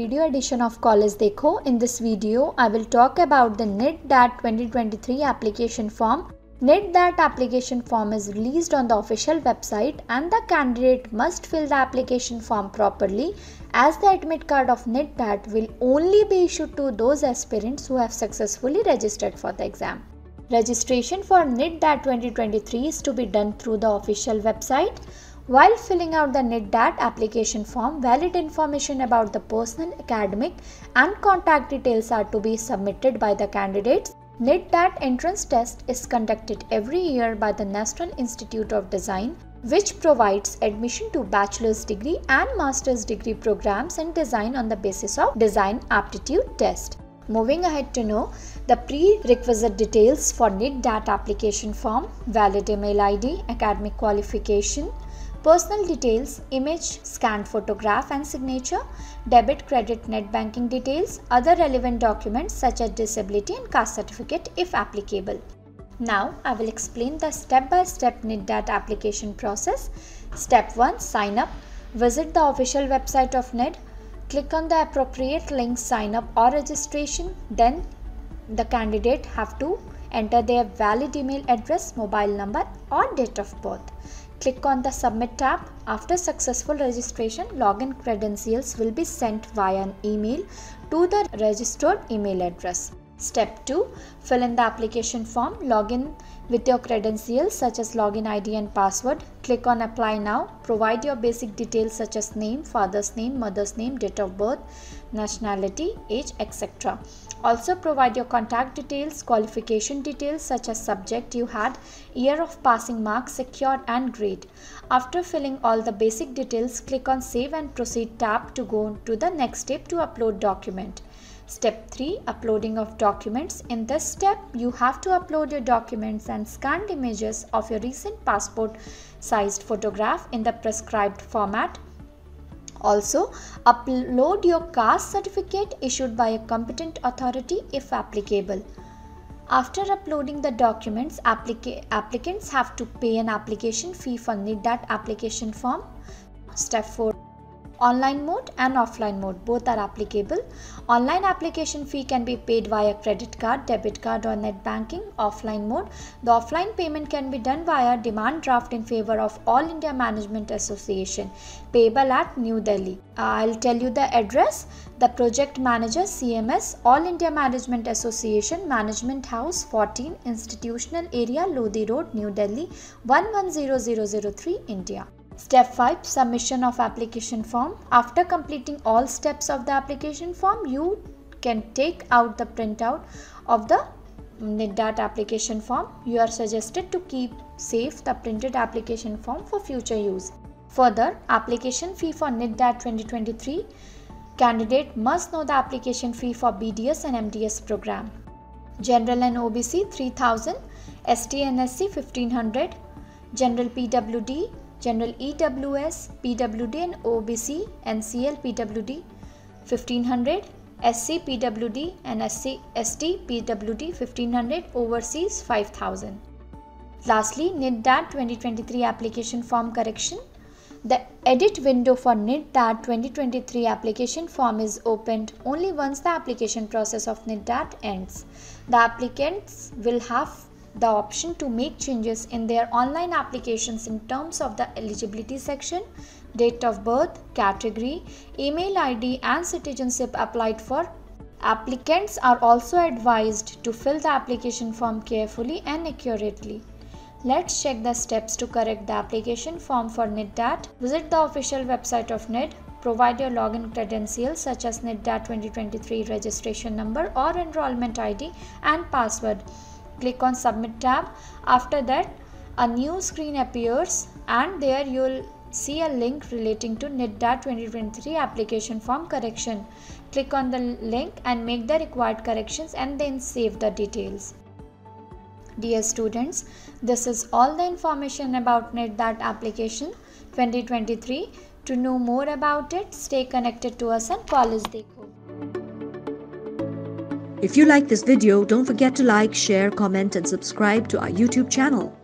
video edition of College Dekho. In this video, I will talk about the NID DAT 2023 application form. NID DAT application form is released on the official website and the candidate must fill the application form properly as the admit card of NID DAT will only be issued to those aspirants who have successfully registered for the exam. Registration for NID DAT 2023 is to be done through the official website. While filling out the NID DAT application form, valid information about the personal, academic, and contact details are to be submitted by the candidates. NID DAT entrance test is conducted every year by the National Institute of Design, which provides admission to bachelor's degree and master's degree programs in design on the basis of design aptitude test. Moving ahead to know the prerequisite details for NID DAT application form, valid email ID, academic qualification, Personal details, image, scanned photograph and signature, debit credit net banking details, other relevant documents such as disability and caste certificate if applicable. Now I will explain the step-by-step NID DAT application process. Step 1 Sign up. Visit the official website of NID. Click on the appropriate link sign up or registration. Then the candidate have to enter their valid email address, mobile number or date of birth. Click on the Submit tab. After successful registration, login credentials will be sent via an email to the registered email address. Step 2. Fill in the application form. Login with your credentials such as login ID and password. Click on apply now. Provide your basic details such as name, father's name, mother's name, date of birth, nationality, age, etc. Also provide your contact details, qualification details such as subject you had, year of passing marks secured and grade. After filling all the basic details, click on save and proceed tab to go to the next step to upload document. Step 3 Uploading of documents. In this step, you have to upload your documents and scanned images of your recent passport sized photograph in the prescribed format also, upload your caste certificate issued by a competent authority if applicable. After uploading the documents, applica applicants have to pay an application fee for NID DAT application form. Step 4 Online mode and offline mode both are applicable. Online application fee can be paid via credit card, debit card or net banking. Offline mode, the offline payment can be done via demand draft in favor of All India Management Association, payable at New Delhi. Uh, I'll tell you the address. The project manager CMS All India Management Association Management House 14 Institutional Area Lodi Road New Delhi 110003 India. Step 5 Submission of application form. After completing all steps of the application form, you can take out the printout of the mm, NID DAT application form. You are suggested to keep safe the printed application form for future use. Further, application fee for NID DAT 2023 candidate must know the application fee for BDS and MDS program. General and OBC 3000, ST and SC 1500, General PWD General EWS, PWD and OBC, NCL, PWD 1500, SC, PWD and SC, ST, PWD 1500, Overseas 5000. Lastly, NID DAT 2023 application form correction. The edit window for NID DAT 2023 application form is opened only once the application process of NID DAT ends. The applicants will have the option to make changes in their online applications in terms of the eligibility section, date of birth, category, email ID and citizenship applied for. Applicants are also advised to fill the application form carefully and accurately. Let's check the steps to correct the application form for NID DAT. Visit the official website of NID. Provide your login credentials such as NID DAT 2023 registration number or enrollment ID and password click on submit tab after that a new screen appears and there you will see a link relating to NID DAT 2023 application form correction. Click on the link and make the required corrections and then save the details. Dear students, this is all the information about NID DAT application 2023. To know more about it, stay connected to us on College Dekho. If you like this video, don't forget to like, share, comment and subscribe to our YouTube channel.